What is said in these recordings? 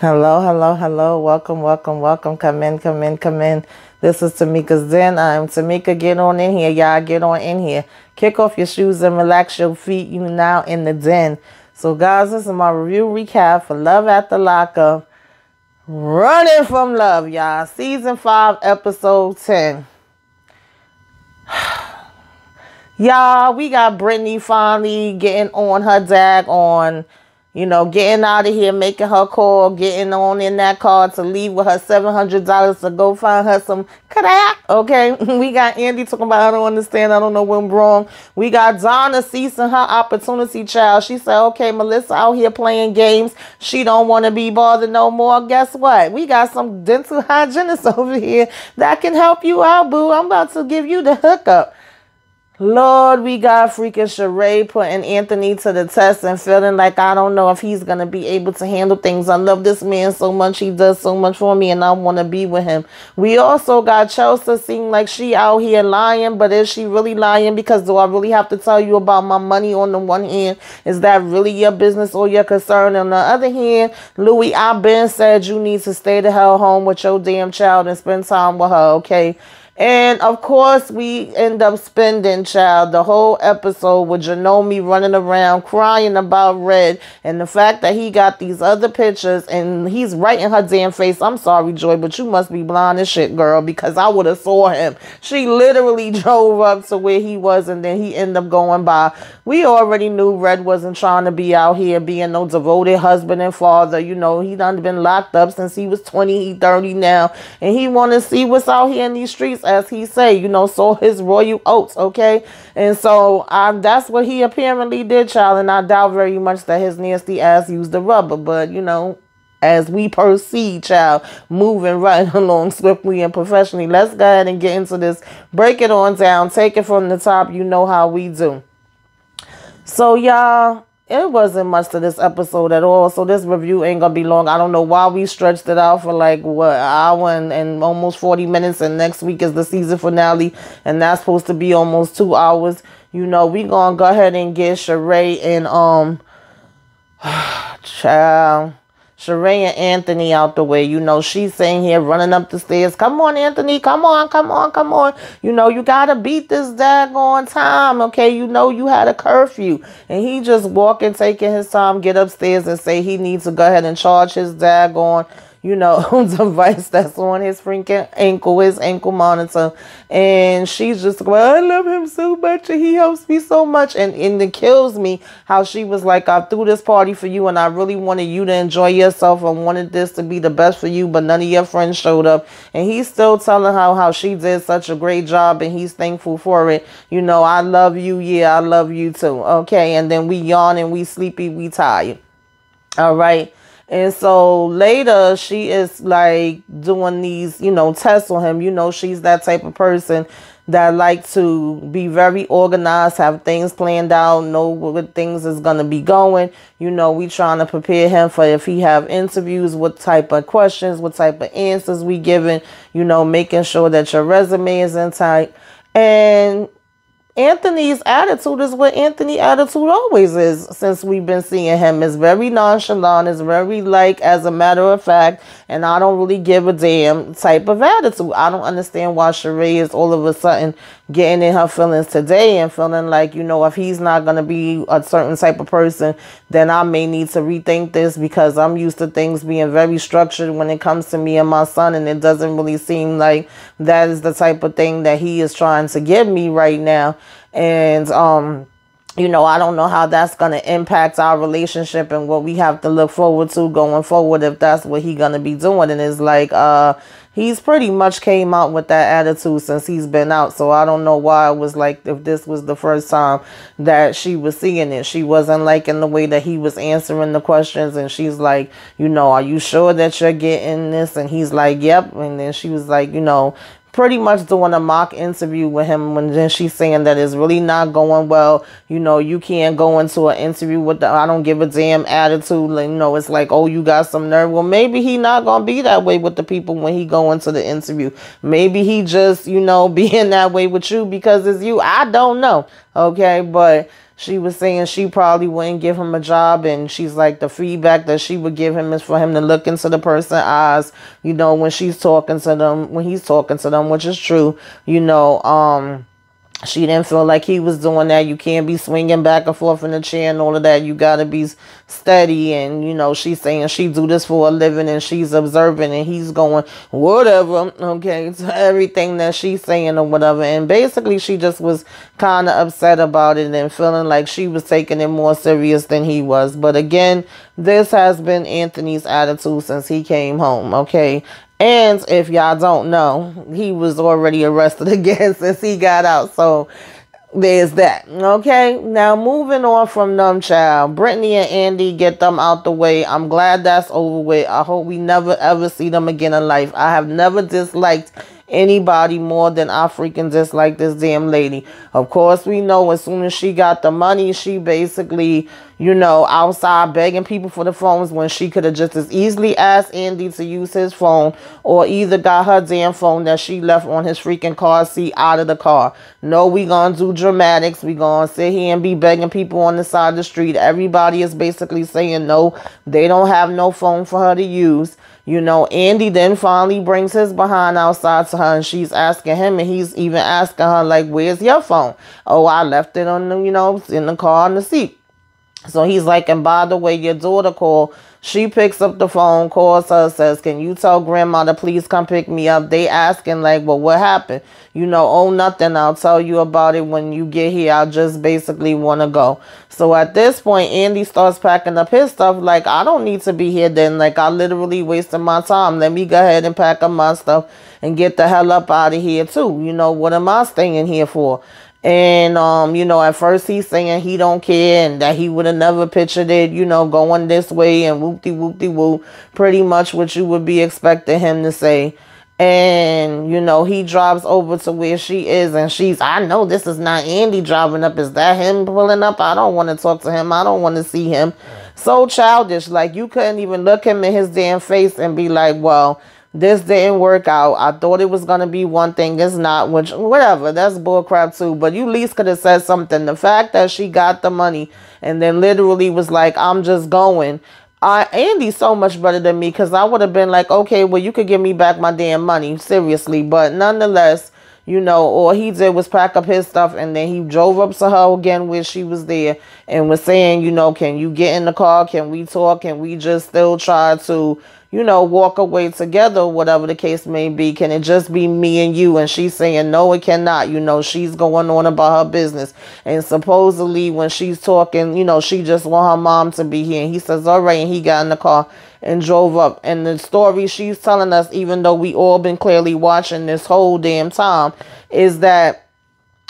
Hello, hello, hello. Welcome, welcome, welcome. Come in, come in, come in. This is Tamieka's Den. I'm Tamika. Get on in here, y'all. Get on in here. Kick off your shoes and relax your feet. You now in the den. So, guys, this is my review recap for Love After Lockup. Running from Love, y'all. Season 5, Episode 10. y'all, we got Brittany finally getting on her dag on you know, getting out of here, making her call, getting on in that car to leave with her $700 to go find her some crack. Okay. We got Andy talking about, I don't understand. I don't know what I'm wrong. We got Donna ceasing her opportunity child. She said, okay, Melissa out here playing games. She don't want to be bothered no more. Guess what? We got some dental hygienists over here that can help you out, boo. I'm about to give you the hookup. Lord, we got freaking Sheree putting Anthony to the test and feeling like I don't know if he's going to be able to handle things. I love this man so much. He does so much for me and I want to be with him. We also got Chelsea seeing like she out here lying, but is she really lying? Because do I really have to tell you about my money on the one hand? Is that really your business or your concern? On the other hand, Louis, I've been said you need to stay the hell home with your damn child and spend time with her, okay? And of course, we end up spending, child, the whole episode with Janome running around crying about Red and the fact that he got these other pictures and he's right in her damn face. I'm sorry, Joy, but you must be blind as shit, girl, because I would have saw him. She literally drove up to where he was and then he ended up going by. We already knew Red wasn't trying to be out here being no devoted husband and father. You know, he done been locked up since he was 20, he 30 now. And he want to see what's out here in these streets as he say, you know, sow his royal oats, okay? And so um, that's what he apparently did, child. And I doubt very much that his nasty ass used the rubber. But, you know, as we proceed, child, moving right along swiftly and professionally, let's go ahead and get into this. Break it on down. Take it from the top. You know how we do. So, y'all, it wasn't much to this episode at all. So this review ain't gonna be long. I don't know why we stretched it out for like what hour and, and almost 40 minutes. And next week is the season finale, and that's supposed to be almost two hours. You know, we gonna go ahead and get Sheree and um child. Sheree Anthony out the way. You know, she's saying here running up the stairs. Come on, Anthony. Come on, come on, come on. You know, you got to beat this daggone time. Okay. You know, you had a curfew. And he just walking, taking his time, get upstairs and say he needs to go ahead and charge his daggone you know, device that's on his freaking ankle, his ankle monitor. And she's just like, well, I love him so much and he helps me so much. And, and it kills me how she was like, I threw this party for you and I really wanted you to enjoy yourself. I wanted this to be the best for you, but none of your friends showed up. And he's still telling her how she did such a great job and he's thankful for it. You know, I love you. Yeah, I love you too. Okay. And then we yawn and we sleepy, we tired. All right. And so later she is like doing these, you know, tests on him. You know, she's that type of person that like to be very organized, have things planned out, know what things is gonna be going. You know, we trying to prepare him for if he have interviews, what type of questions, what type of answers we giving, you know, making sure that your resume is intact. And Anthony's attitude is what Anthony attitude always is since we've been seeing him. It's very nonchalant, it's very like as a matter of fact, and I don't really give a damn type of attitude. I don't understand why Sheree is all of a sudden getting in her feelings today and feeling like, you know, if he's not gonna be a certain type of person, then I may need to rethink this because I'm used to things being very structured when it comes to me and my son, and it doesn't really seem like that is the type of thing that he is trying to give me right now and um you know, I don't know how that's going to impact our relationship and what we have to look forward to going forward if that's what he going to be doing. And it's like, uh, he's pretty much came out with that attitude since he's been out. So I don't know why it was like if this was the first time that she was seeing it. She wasn't liking the way that he was answering the questions. And she's like, you know, are you sure that you're getting this? And he's like, yep. And then she was like, you know, pretty much doing a mock interview with him when then she's saying that it's really not going well. You know, you can't go into an interview with the I don't give a damn attitude. Like, you know, it's like, oh, you got some nerve. Well, maybe he not gonna be that way with the people when he go into the interview. Maybe he just, you know, being that way with you because it's you. I don't know. Okay, but she was saying she probably wouldn't give him a job and she's like the feedback that she would give him is for him to look into the person's eyes you know when she's talking to them when he's talking to them which is true you know um she didn't feel like he was doing that. You can't be swinging back and forth in the chair and all of that. You got to be steady. And, you know, she's saying she do this for a living and she's observing and he's going, whatever. Okay. To everything that she's saying or whatever. And basically, she just was kind of upset about it and feeling like she was taking it more serious than he was. But again, this has been Anthony's attitude since he came home. Okay. And if y'all don't know, he was already arrested again since he got out. So there's that. Okay. Now moving on from Numb child. Brittany and Andy get them out the way. I'm glad that's over with. I hope we never ever see them again in life. I have never disliked anybody more than I freaking dislike this damn lady. Of course, we know as soon as she got the money, she basically, you know, outside begging people for the phones when she could have just as easily asked Andy to use his phone or either got her damn phone that she left on his freaking car seat out of the car. No, we gonna do dramatics. We gonna sit here and be begging people on the side of the street. Everybody is basically saying no, they don't have no phone for her to use. You know, Andy then finally brings his behind outside to her and she's asking him and he's even asking her, like, where's your phone? Oh, I left it on the, you know, in the car on the seat. So he's like, and by the way, your daughter called she picks up the phone, calls her, says, Can you tell grandma to please come pick me up? They asking, like, Well, what happened? You know, oh, nothing. I'll tell you about it when you get here. I just basically want to go. So at this point, Andy starts packing up his stuff. Like, I don't need to be here then. Like, I literally wasted my time. Let me go ahead and pack up my stuff and get the hell up out of here, too. You know, what am I staying here for? And um, you know, at first he's saying he don't care and that he would have never pictured it, you know, going this way and whoopty whoopty whoop, pretty much what you would be expecting him to say. And you know, he drives over to where she is, and she's, I know this is not Andy driving up. Is that him pulling up? I don't want to talk to him. I don't want to see him. So childish. Like you couldn't even look him in his damn face and be like, well, this didn't work out. I thought it was gonna be one thing, it's not, which whatever, that's bullcrap too. But you at least could have said something. The fact that she got the money and then literally was like, I'm just going. I Andy's so much better than me because I would have been like, okay, well you could give me back my damn money, seriously. But nonetheless, you know, all he did was pack up his stuff and then he drove up to her again where she was there and was saying, you know, can you get in the car? Can we talk? Can we just still try to you know, walk away together, whatever the case may be? Can it just be me and you? And she's saying, no, it cannot. You know, she's going on about her business. And supposedly when she's talking, you know, she just want her mom to be here. And he says, all right. And he got in the car and drove up. And the story she's telling us, even though we all been clearly watching this whole damn time, is that,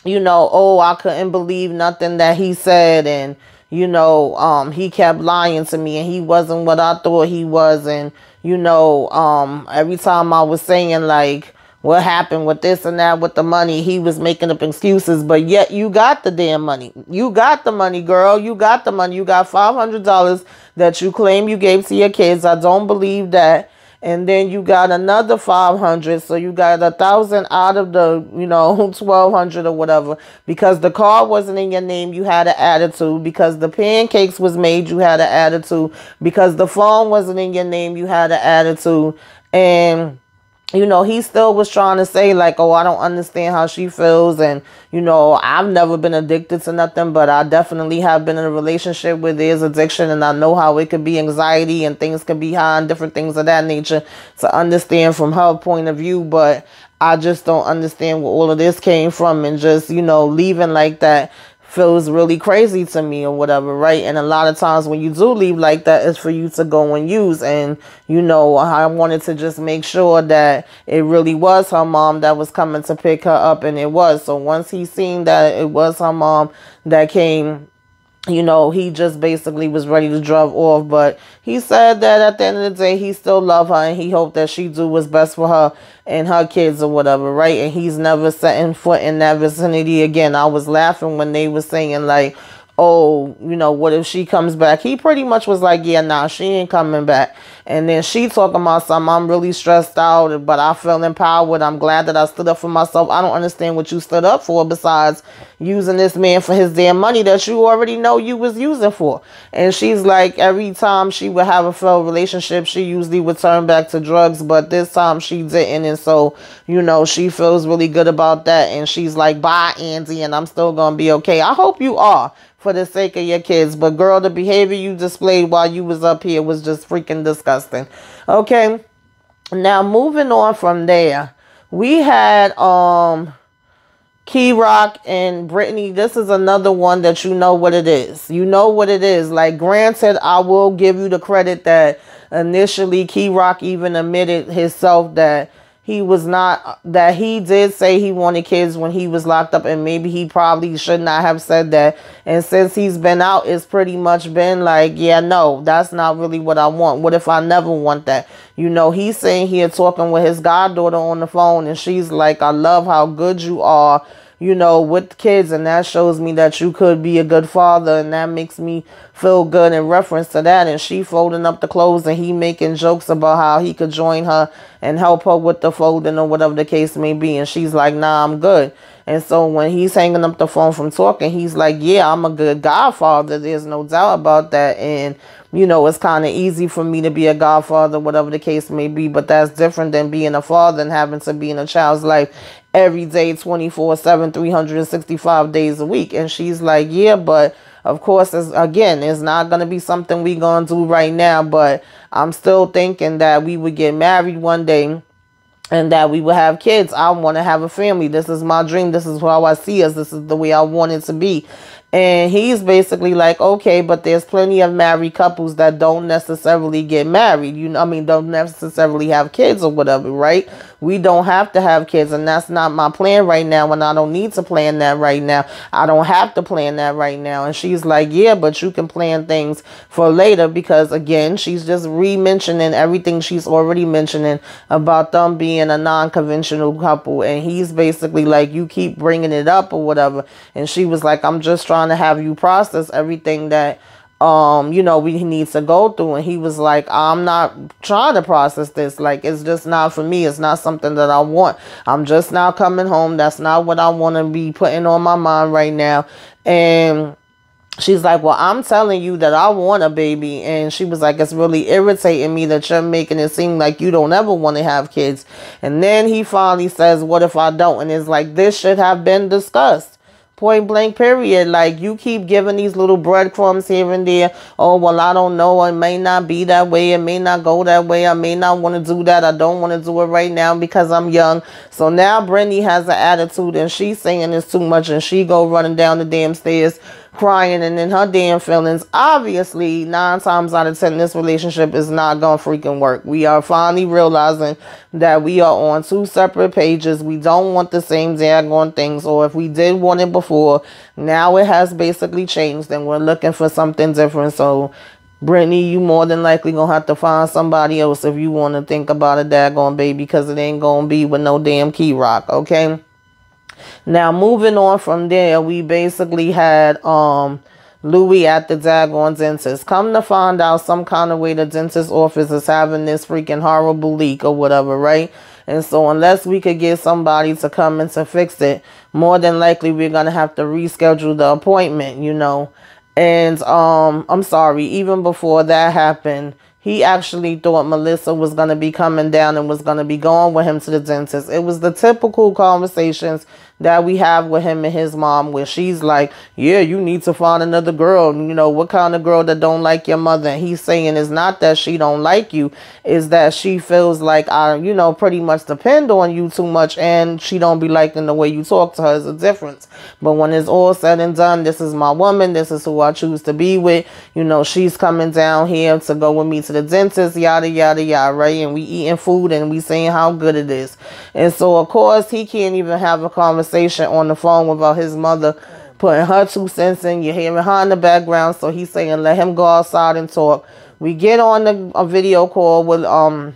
you know, oh, I couldn't believe nothing that he said. And, you know, um, he kept lying to me and he wasn't what I thought he was. And, you know, um, every time I was saying like, what happened with this and that with the money, he was making up excuses, but yet you got the damn money. You got the money, girl. You got the money. You got $500 that you claim you gave to your kids. I don't believe that and then you got another 500 so you got a thousand out of the you know 1200 or whatever. Because the car wasn't in your name you had an attitude. Because the pancakes was made you had an attitude. Because the phone wasn't in your name you had an attitude. And you know, he still was trying to say like, oh, I don't understand how she feels. And, you know, I've never been addicted to nothing, but I definitely have been in a relationship where there's addiction and I know how it could be anxiety and things can be high and different things of that nature to understand from her point of view. But I just don't understand where all of this came from and just, you know, leaving like that feels really crazy to me or whatever, right? And a lot of times when you do leave like that, it's for you to go and use. And, you know, I wanted to just make sure that it really was her mom that was coming to pick her up. And it was. So once he seen that it was her mom that came you know, he just basically was ready to drive off. But he said that at the end of the day, he still loved her and he hoped that she do what's best for her and her kids or whatever, right? And he's never setting foot in that vicinity again. I was laughing when they were saying like, oh, you know, what if she comes back? He pretty much was like, yeah, nah, she ain't coming back. And then she talking about something, I'm really stressed out, but I feel empowered. I'm glad that I stood up for myself. I don't understand what you stood up for besides using this man for his damn money that you already know you was using for. And she's like, every time she would have a failed relationship, she usually would turn back to drugs, but this time she didn't. And so, you know, she feels really good about that. And she's like, bye, Andy, and I'm still going to be okay. I hope you are for the sake of your kids. But girl, the behavior you displayed while you was up here was just freaking disgusting. Okay. Now moving on from there, we had um Kiirok and Brittany. This is another one that you know what it is. You know what it is. Like granted, I will give you the credit that initially Kiirok even admitted himself that he was not that he did say he wanted kids when he was locked up and maybe he probably should not have said that. And since he's been out it's pretty much been like yeah no that's not really what i want. What if i never want that? You know he's sitting here talking with his goddaughter on the phone and she's like i love how good you are you know, with kids, and that shows me that you could be a good father, and that makes me feel good in reference to that. And she folding up the clothes, and he making jokes about how he could join her and help her with the folding or whatever the case may be. And she's like, nah, I'm good. And so when he's hanging up the phone from talking, he's like, yeah, I'm a good godfather. There's no doubt about that. And, you know, it's kind of easy for me to be a godfather, whatever the case may be. But that's different than being a father and having to be in a child's life every day 24 7 365 days a week. And she's like yeah but of course it's, again it's not going to be something we going to do right now but i'm still thinking that we would get married one day and that we would have kids. I want to have a family. This is my dream. This is how i see us. This is the way i want it to be and he's basically like, okay, but there's plenty of married couples that don't necessarily get married. You know, I mean, don't necessarily have kids or whatever, right? We don't have to have kids, and that's not my plan right now. And I don't need to plan that right now. I don't have to plan that right now. And she's like, yeah, but you can plan things for later because, again, she's just re mentioning everything she's already mentioning about them being a non conventional couple. And he's basically like, you keep bringing it up or whatever. And she was like, I'm just trying trying to have you process everything that um you know we need to go through. And he was like i'm not trying to process this. Like it's just not for me. It's not something that i want. I'm just now coming home. That's not what i want to be putting on my mind right now. And she's like well i'm telling you that i want a baby. And she was like it's really irritating me that you're making it seem like you don't ever want to have kids. And then he finally says what if i don't? And it's like this should have been discussed Point blank, period. Like you keep giving these little breadcrumbs here and there. Oh, well, I don't know. It may not be that way. It may not go that way. I may not want to do that. I don't want to do it right now because I'm young. So now Brittany has an attitude and she's saying it's too much and she go running down the damn stairs crying and in her damn feelings. Obviously, nine times out of ten, this relationship is not gonna freaking work. We are finally realizing that we are on two separate pages. We don't want the same daggone things, or if we did want it before, now it has basically changed and we're looking for something different. So Brittany, you more than likely gonna have to find somebody else if you want to think about a daggone baby because it ain't gonna be with no damn Kiirok, okay? Now, moving on from there, we basically had um Louis at the daggone dentist. Come to find out some kind of way the dentist office is having this freaking horrible leak or whatever, right? And so unless we could get somebody to come in to fix it, more than likely we're going to have to reschedule the appointment, you know. And um I'm sorry, even before that happened, he actually thought Melissa was going to be coming down and was going to be going with him to the dentist. It was the typical conversations that we have with him and his mom where she's like, yeah, you need to find another girl. You know, what kind of girl that don't like your mother? And he's saying it's not that she don't like you, is that she feels like I, you know, pretty much depend on you too much and she don't be liking the way you talk to her is a difference. But when it's all said and done, this is my woman. This is who I choose to be with. You know, she's coming down here to go with me to the dentist, yada, yada, yada, right? And we eating food and we saying how good it is. And so, of course, he can't even have a conversation conversation on the phone about his mother putting her two cents in. You hear her in the background, so he's saying let him go outside and talk. We get on the, a video call with um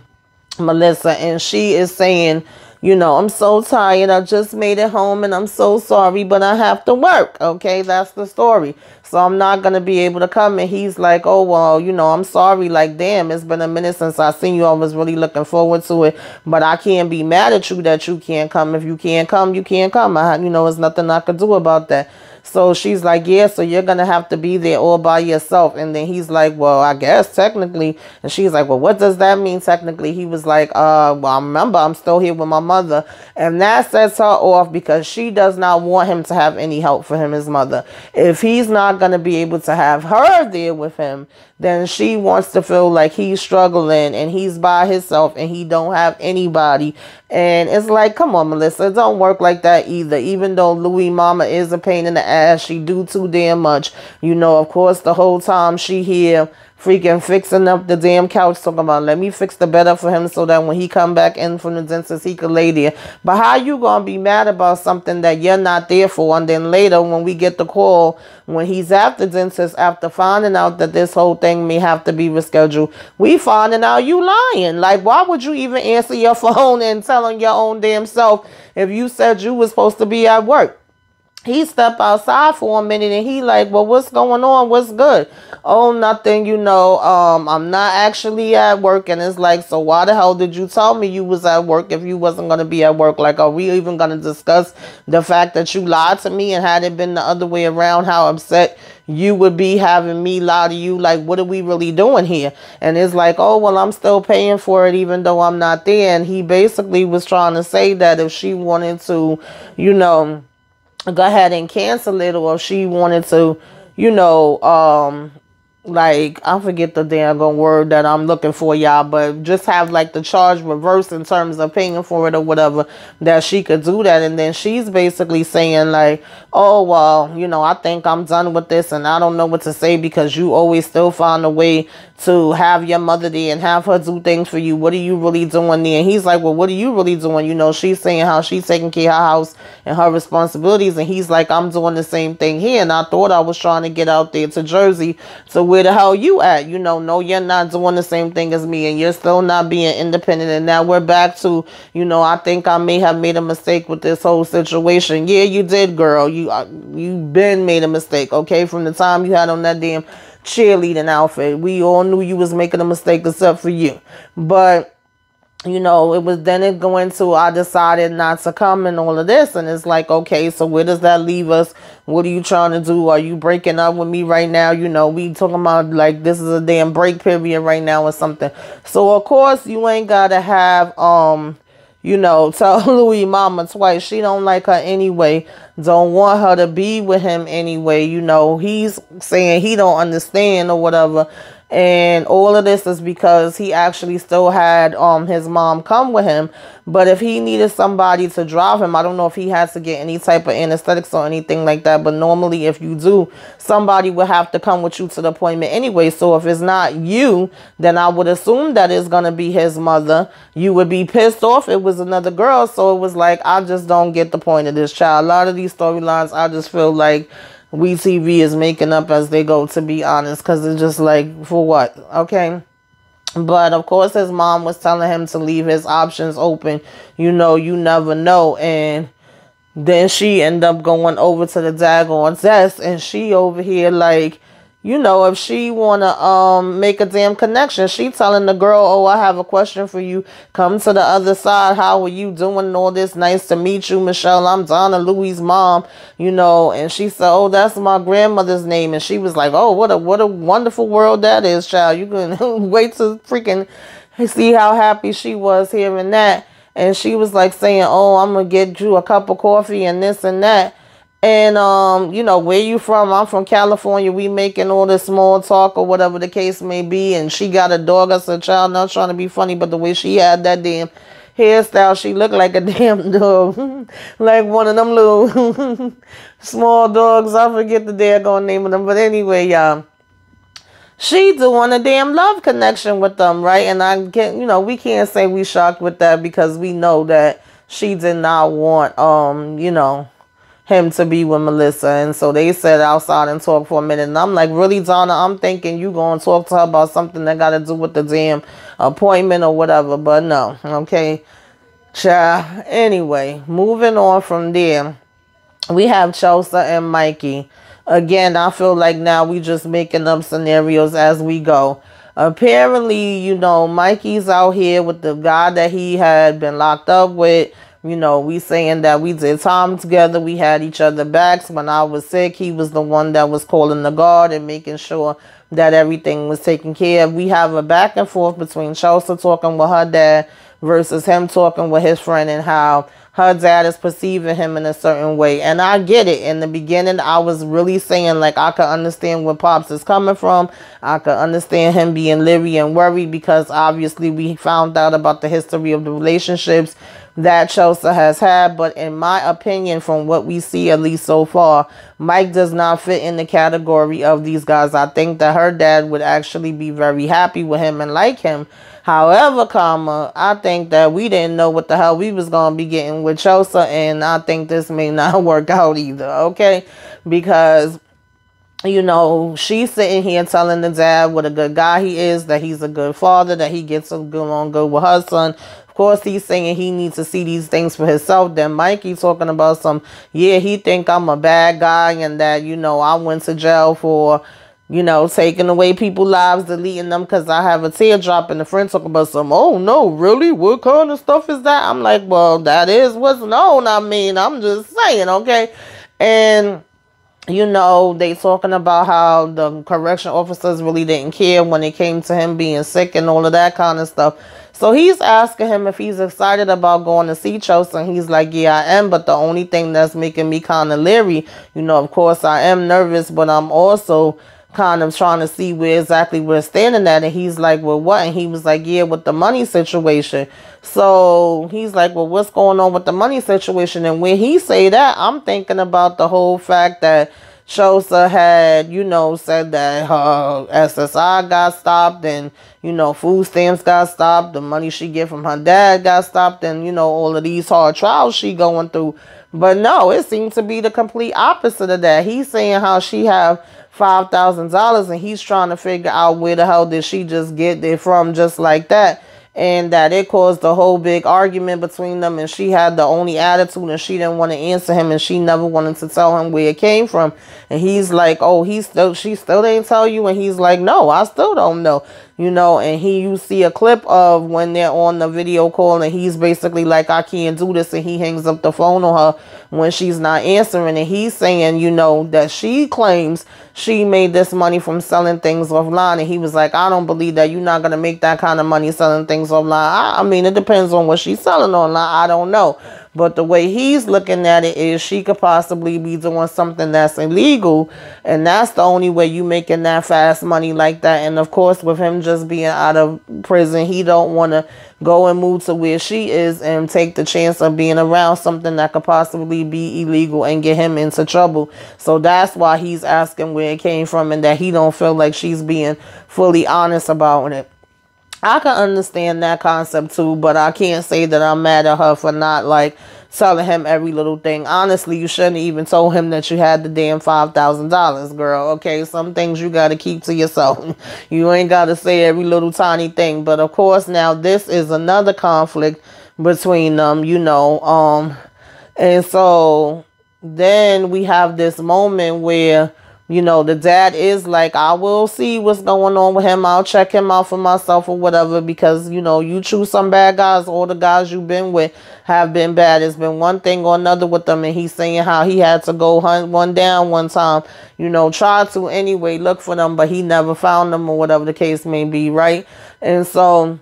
Melissa, and she is saying You know, I'm so tired. I just made it home and I'm so sorry, but I have to work. Okay, that's the story. So I'm not going to be able to come. And he's like, oh, well, you know, I'm sorry. Like, damn, it's been a minute since I seen you. I was really looking forward to it. But I can't be mad at you that you can't come. If you can't come, you can't come. I, you know, there's nothing I could do about that. So she's like, yeah, so you're going to have to be there all by yourself. And then he's like, well, I guess technically. And she's like, well, what does that mean technically? He was like, uh, well, I remember I'm still here with my mother. And that sets her off because she does not want him to have any help for him, his mother. If he's not going to be able to have her there with him, then she wants to feel like he's struggling and he's by himself and he don't have anybody. And it's like, come on, Melissa, it don't work like that either. Even though Louis mama is a pain in the ass, she do too damn much. You know, of course, the whole time she here freaking fixing up the damn couch talking about let me fix the bed up for him so that when he come back in from the dentist he could lay there. But how you gonna be mad about something that you're not there for? And then later when we get the call when he's at the dentist after finding out that this whole thing may have to be rescheduled we finding out you lying. Like why would you even answer your phone and telling your own damn self if you said you was supposed to be at work he stepped outside for a minute and he like, well, what's going on? What's good? Oh, nothing, you know, um, I'm not actually at work. And it's like, so why the hell did you tell me you was at work if you wasn't going to be at work? Like, are we even going to discuss the fact that you lied to me and had it been the other way around, how upset you would be having me lie to you? Like, what are we really doing here? And it's like, oh, well, I'm still paying for it even though I'm not there. And he basically was trying to say that if she wanted to, you know, go ahead and cancel it or she wanted to, you know, um, like I forget the damn word that I'm looking for, y'all, but just have like the charge reversed in terms of paying for it or whatever, that she could do that. And then she's basically saying like, oh well, you know, I think I'm done with this and I don't know what to say because you always still find a way to have your mother there and have her do things for you. What are you really doing there? And he's like, well, what are you really doing? You know, she's saying how she's taking care of her house and her responsibilities. And he's like, I'm doing the same thing here. And I thought I was trying to get out there to Jersey. So where the hell you at? You know, no, you're not doing the same thing as me and you're still not being independent. And now we're back to, you know, I think I may have made a mistake with this whole situation. Yeah, you did, girl. You, uh, you been made a mistake, okay? From the time you had on that damn cheerleading outfit. We all knew you was making a mistake except for you. But you know, it was then it going to I decided not to come and all of this. And it's like, okay, so where does that leave us? What are you trying to do? Are you breaking up with me right now? You know, we talking about like this is a damn break period right now or something. So of course you ain't gotta have um you know, tell Louis mama twice. She don't like her anyway. Don't want her to be with him anyway. You know, he's saying he don't understand or whatever and all of this is because he actually still had um his mom come with him. But if he needed somebody to drive him i don't know if he has to get any type of anesthetics or anything like that. But normally if you do somebody would have to come with you to the appointment anyway. So if it's not you then i would assume that it's going to be his mother. You would be pissed off it was another girl. So it was like i just don't get the point of this child. A lot of these storylines i just feel like WeTV is making up as they go, to be honest, because it's just like, for what? Okay. But of course, his mom was telling him to leave his options open. You know, you never know. And then she ended up going over to the daggone desk, and she over here like, you know, if she wanna um make a damn connection, she telling the girl, "Oh, I have a question for you. Come to the other side. How are you doing? All this nice to meet you, Michelle. I'm Donna Louie's mom. You know." And she said, "Oh, that's my grandmother's name." And she was like, "Oh, what a what a wonderful world that is, child. You can wait to freaking see how happy she was hearing that." And she was like saying, "Oh, I'm gonna get you a cup of coffee and this and that." And um, you know, where you from? I'm from California. We making all this small talk or whatever the case may be. And she got a dog. I said, child, not trying to be funny, but the way she had that damn hairstyle, she looked like a damn dog. like one of them little small dogs. I forget the daggone name of them. But anyway, y'all. She doing a damn love connection with them, right? And I get, you know, we can't say we shocked with that because we know that she did not want, um, you know, him to be with Melissa. And so they said outside and talked for a minute. And I'm like, really, Donna, I'm thinking you going to talk to her about something that got to do with the damn appointment or whatever. But no, okay. Child. Anyway, moving on from there, we have Chelsea and Mikey. Again, I feel like now we just making up scenarios as we go. Apparently, you know, Mikey's out here with the guy that he had been locked up with. You know, we saying that we did time together. We had each other backs. When I was sick, he was the one that was calling the guard and making sure that everything was taken care of. We have a back and forth between Chelsea talking with her dad versus him talking with his friend and how her dad is perceiving him in a certain way. And I get it. In the beginning, I was really saying, like, I could understand where Pops is coming from. I could understand him being leery and worried because obviously we found out about the history of the relationships that Chelsea has had. But in my opinion, from what we see, at least so far, Mike does not fit in the category of these guys. I think that her dad would actually be very happy with him and like him. However, comma, I think that we didn't know what the hell we was going to be getting with Chelsea. And I think this may not work out either, okay? Because you know, she's sitting here telling the dad what a good guy he is, that he's a good father, that he gets along good with her son. Of course, he's saying he needs to see these things for himself. Then Mikey talking about some, yeah, he think I'm a bad guy and that, you know, I went to jail for, you know, taking away people's lives, deleting them because I have a teardrop. And the friend talking about some, oh, no, really? What kind of stuff is that? I'm like, well, that is what's known. I mean, I'm just saying, okay? And you know, they talking about how the correction officers really didn't care when it came to him being sick and all of that kind of stuff. So he's asking him if he's excited about going to see Chelsea. And he's like, yeah, I am. But the only thing that's making me kind of leery, you know, of course I am nervous, but I'm also kind of trying to see where exactly we're standing at. And he's like, well, what? And he was like, yeah, with the money situation. So he's like, well, what's going on with the money situation? And when he say that, I'm thinking about the whole fact that Chelsea had, you know, said that her SSI got stopped and, you know, food stamps got stopped. The money she get from her dad got stopped and, you know, all of these hard trials she going through. But no, it seems to be the complete opposite of that. He's saying how she have $5,000 and he's trying to figure out where the hell did she just get it from just like that. And that it caused a whole big argument between them and she had the only attitude and she didn't want to answer him and she never wanted to tell him where it came from. And he's like oh he still she still didn't tell you? And he's like no i still don't know you know and he you see a clip of when they're on the video call and he's basically like i can't do this and he hangs up the phone on her when she's not answering. And he's saying you know that she claims she made this money from selling things offline. And he was like i don't believe that you're not going to make that kind of money selling things online I, I mean it depends on what she's selling online. I don't know but the way he's looking at it is she could possibly be doing something that's illegal. And that's the only way you making that fast money like that. And of course, with him just being out of prison, he don't want to go and move to where she is and take the chance of being around something that could possibly be illegal and get him into trouble. So that's why he's asking where it came from and that he don't feel like she's being fully honest about it. I can understand that concept too, but I can't say that I'm mad at her for not like telling him every little thing. Honestly, you shouldn't even told him that you had the damn five thousand dollars, girl. Okay, some things you gotta keep to yourself. You ain't gotta say every little tiny thing. But of course, now this is another conflict between them, you know. Um, and so then we have this moment where you know, the dad is like, I will see what's going on with him. I'll check him out for myself or whatever because, you know, you choose some bad guys. All the guys you've been with have been bad. It's been one thing or another with them. And he's saying how he had to go hunt one down one time, you know, try to anyway look for them, but he never found them or whatever the case may be, right? And so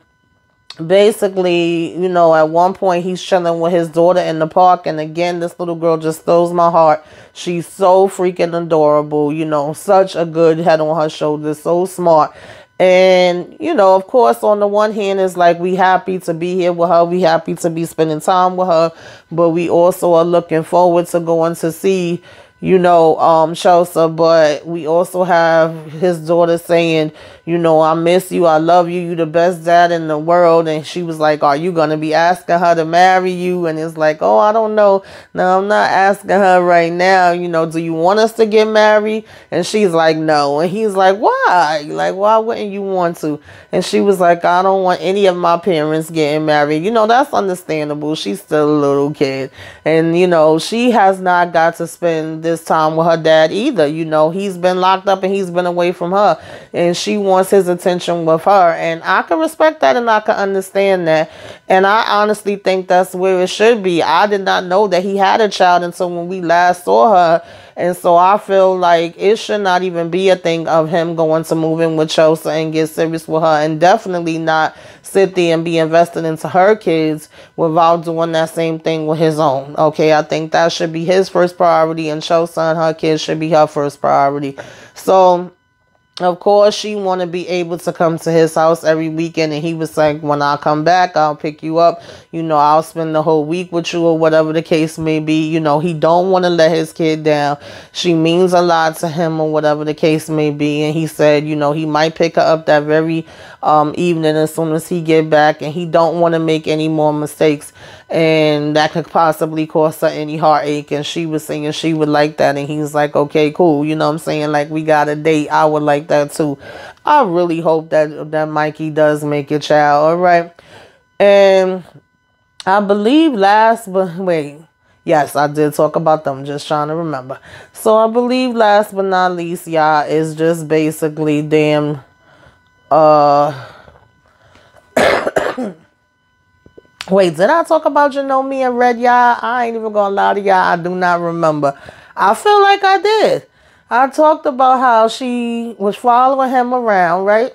basically, you know, at one point he's chilling with his daughter in the park. And again, this little girl just throws my heart. She's so freaking adorable, you know, such a good head on her shoulders, so smart. And, you know, of course, on the one hand, it's like we happy to be here with her. We happy to be spending time with her. But we also are looking forward to going to see, you know, um, Chelsea, but we also have his daughter saying, you know, I miss you, I love you, you're the best dad in the world. And she was like, Are you gonna be asking her to marry you? And it's like, Oh, I don't know. No, I'm not asking her right now. You know, do you want us to get married? And she's like, No. And he's like, Why? Like, why wouldn't you want to? And she was like, I don't want any of my parents getting married. You know, that's understandable. She's still a little kid. And, you know, she has not got to spend this time with her dad either. You know, he's been locked up and he's been away from her. And she wants his attention with her. And I can respect that and I can understand that. And I honestly think that's where it should be. I did not know that he had a child until when we last saw her. And so I feel like it should not even be a thing of him going to move in with Chelsea and get serious with her. And definitely not sit there and be invested into her kids without doing that same thing with his own. Okay, I think that should be his first priority. And Chelsea and her kids should be her first priority. So of course she want to be able to come to his house every weekend and he was like when i come back i'll pick you up. You know i'll spend the whole week with you or whatever the case may be. You know he don't want to let his kid down. She means a lot to him or whatever the case may be. And he said you know he might pick her up that very um, evening as soon as he get back and he don't want to make any more mistakes and that could possibly cause her any heartache. And she was saying she would like that. And he's like okay cool. You know what i'm saying? Like we got a date. I would like that too. I really hope that that mikey does make a child. All right. And i believe last but wait. Yes, I did talk about them. Just trying to remember. So I believe last but not least, y'all, is just basically damn uh Wait, did I talk about Janome and Red Y'all? I ain't even gonna lie to y'all. I do not remember. I feel like I did. I talked about how she was following him around, right?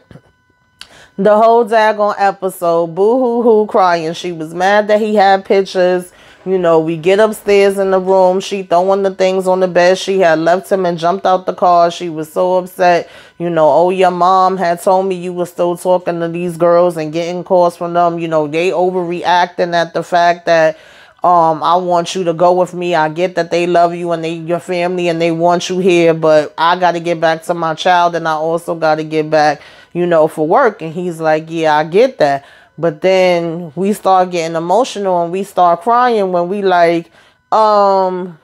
The whole daggone episode, boo hoo hoo crying. She was mad that he had pictures you know, we get upstairs in the room. She throwing the things on the bed. She had left him and jumped out the car. She was so upset. You know, oh, your mom had told me you were still talking to these girls and getting calls from them. You know, they overreacting at the fact that um I want you to go with me. I get that they love you and they your family and they want you here, but I got to get back to my child and I also got to get back, you know, for work. And he's like, "Yeah, I get that." But then we start getting emotional and we start crying when we like, um,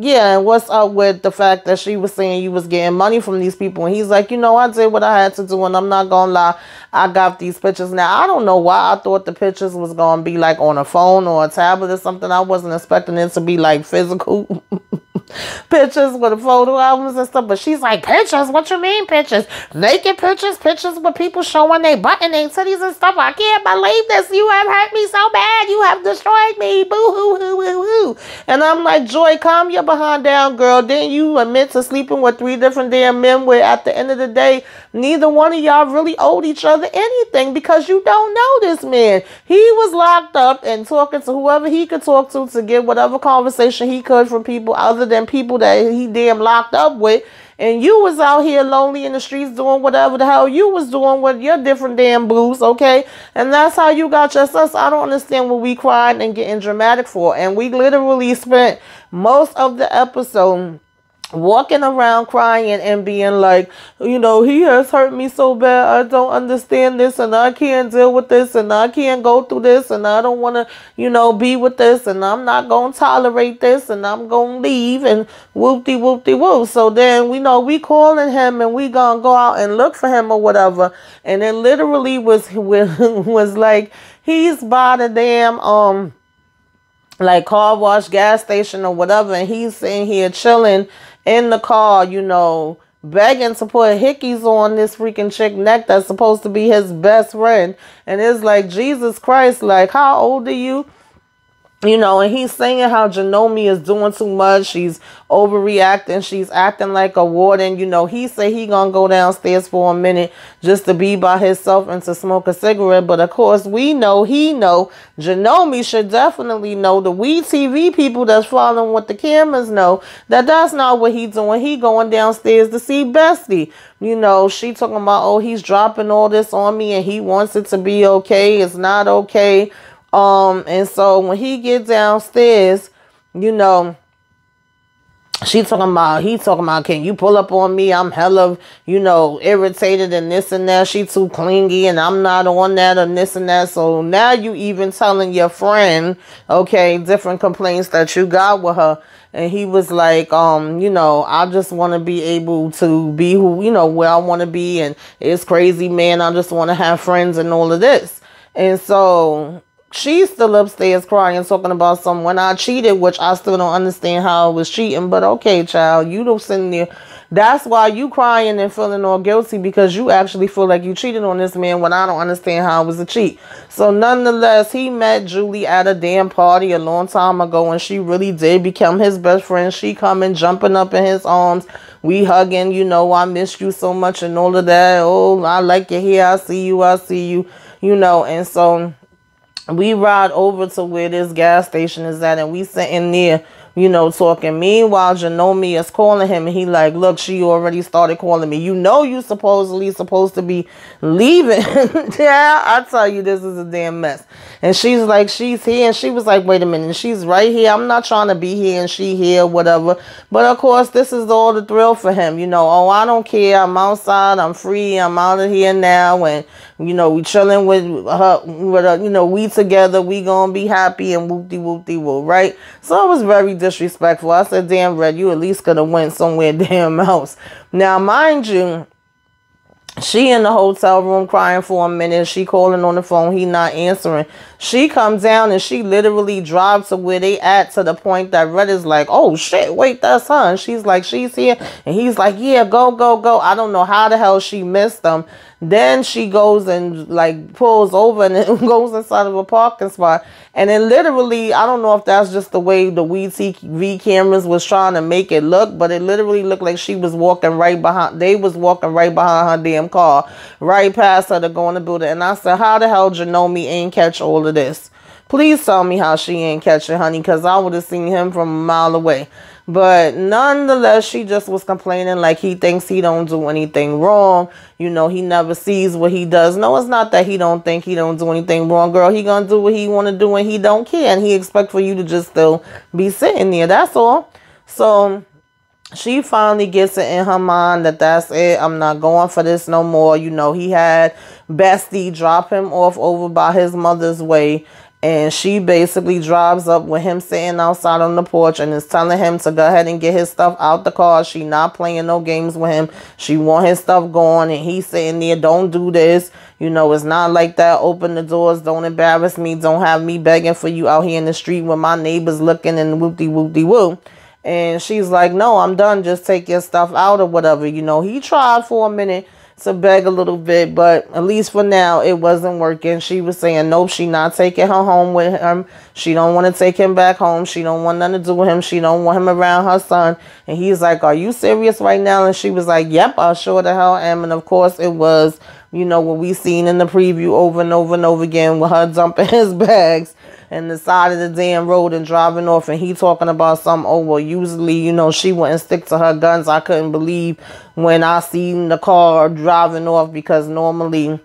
yeah, and what's up with the fact that she was saying you was getting money from these people? And he's like, you know, I did what I had to do, and I'm not gonna lie, I got these pictures. Now I don't know why I thought the pictures was gonna be like on a phone or a tablet or something. I wasn't expecting it to be like physical. pictures with photo albums and stuff. But she's like, pictures? What you mean pictures? Naked pictures? Pictures with people showing their butt and their titties and stuff. I can't believe this. You have hurt me so bad. You have destroyed me. Boo hoo hoo. And I'm like, Joy, calm your behind down, girl. Then you admit to sleeping with three different damn men where at the end of the day, neither one of y'all really owed each other anything because you don't know this man. He was locked up and talking to whoever he could talk to to get whatever conversation he could from people other than people that he damn locked up with. And you was out here lonely in the streets doing whatever the hell you was doing with your different damn blues, okay? And that's how you got your sus. I don't understand what we crying and getting dramatic for. And we literally spent most of the episode walking around crying and being like, you know, he has hurt me so bad. I don't understand this and I can't deal with this and I can't go through this and I don't want to, you know, be with this and I'm not going to tolerate this and I'm going to leave and whoopty whoopty whoop. So then we know we calling him and we going to go out and look for him or whatever. And it literally was, was like, he's by the damn, um, like car wash gas station or whatever. And he's sitting here chilling in the car, you know, begging to put hickeys on this freaking chick neck that's supposed to be his best friend. And it's like, Jesus Christ, like, how old are you? You know, and he's saying how Janome is doing too much. She's overreacting. She's acting like a warden. You know, he said he gonna go downstairs for a minute just to be by himself and to smoke a cigarette. But of course, we know he know. Janome should definitely know. The WeTV people that's following what the cameras know that that's not what he doing. He going downstairs to see Bestie. You know, she talking about oh he's dropping all this on me and he wants it to be okay. It's not okay um, and so when he gets downstairs, you know, she talking about he talking about can you pull up on me? I'm hella you know irritated and this and that. She too clingy and i'm not on that and this and that. So now you even telling your friend okay different complaints that you got with her. And he was like um you know i just want to be able to be who you know where i want to be and it's crazy man. I just want to have friends and all of this. And so she's still upstairs crying, talking about someone I cheated, which I still don't understand how I was cheating. But okay, child, you don't sitting there. That's why you crying and feeling all guilty because you actually feel like you cheated on this man when I don't understand how it was a cheat. So nonetheless, he met Julie at a damn party a long time ago and she really did become his best friend. She coming, jumping up in his arms. We hugging, you know, I miss you so much and all of that. Oh, I like your hair. I see you. I see you. You know, and so we ride over to where this gas station is at and we sitting there you know, talking. Meanwhile, Janome is calling him and he like, look, she already started calling me. You know you supposedly supposed to be leaving. yeah, I tell you, this is a damn mess. And she's like, she's here. And she was like, wait a minute. She's right here. I'm not trying to be here and she here, whatever. But of course, this is all the thrill for him. You know, oh, I don't care. I'm outside. I'm free. I'm out of here now. And, you know, we chilling with her, with her, you know, we together. We gonna be happy and whoop-de whoop-de whoop, right? So it was very disrespectful. I said, damn, Red, you at least could have went somewhere damn else. Now, mind you, she in the hotel room crying for a minute. She calling on the phone. He not answering. She comes down and she literally drives to where they at to the point that Red is like, oh shit, wait, that's her. And she's like, she's here. And he's like, yeah, go, go, go. I don't know how the hell she missed them. Then she goes and like pulls over and goes inside of a parking spot. And then literally, I don't know if that's just the way the WeTV cameras was trying to make it look, but it literally looked like she was walking right behind, they was walking right behind her damn car, right past her to go in the building. And I said, how the hell Janome ain't catch all of this? Please tell me how she ain't catch it, honey, because I would have seen him from a mile away. But nonetheless, she just was complaining like he thinks he don't do anything wrong. You know, he never sees what he does. No, it's not that he don't think he don't do anything wrong, girl. He gonna do what he want to do and he don't care. And he expect for you to just still be sitting there. That's all. So she finally gets it in her mind that that's it. I'm not going for this no more. You know, he had Bestie drop him off over by his mother's way and she basically drives up with him sitting outside on the porch and is telling him to go ahead and get his stuff out the car. She not playing no games with him. She want his stuff going and he's sitting there, don't do this. You know, it's not like that. Open the doors. Don't embarrass me. Don't have me begging for you out here in the street with my neighbors looking and woo. And she's like, no, I'm done. Just take your stuff out or whatever. You know, he tried for a minute to beg a little bit, but at least for now, it wasn't working. She was saying, nope, she not taking her home with him. She don't want to take him back home. She don't want nothing to do with him. She don't want him around her son. And he's like, are you serious right now? And she was like, yep, I sure the hell am. And of course, it was, you know, what we seen in the preview over and over and over again with her dumping his bags and the side of the damn road and driving off and he talking about some oh well usually you know she wouldn't stick to her guns. I couldn't believe when i seen the car driving off because normally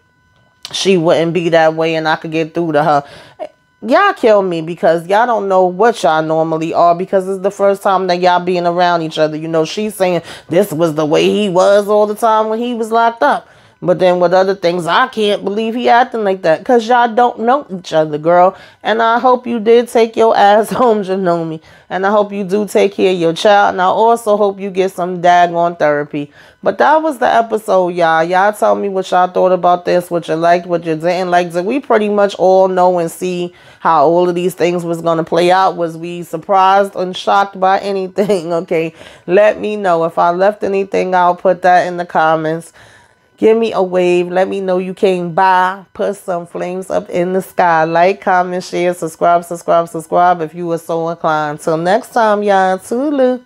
she wouldn't be that way and i could get through to her. Y'all kill me because y'all don't know what y'all normally are because it's the first time that y'all being around each other. You know she's saying this was the way he was all the time when he was locked up but then with other things, I can't believe he acting like that. Because y'all don't know each other, girl. And I hope you did take your ass home, Janome. And I hope you do take care of your child. And I also hope you get some daggone therapy. But that was the episode, y'all. Y'all tell me what y'all thought about this, what you liked, what you didn't like. Did we pretty much all know and see how all of these things was going to play out? Was we surprised and shocked by anything? Okay, let me know. If I left anything, I'll put that in the comments. Give me a wave. Let me know you came by. Put some flames up in the sky. Like, comment, share, subscribe, subscribe, subscribe if you are so inclined. Till next time, y'all. Toodaloo.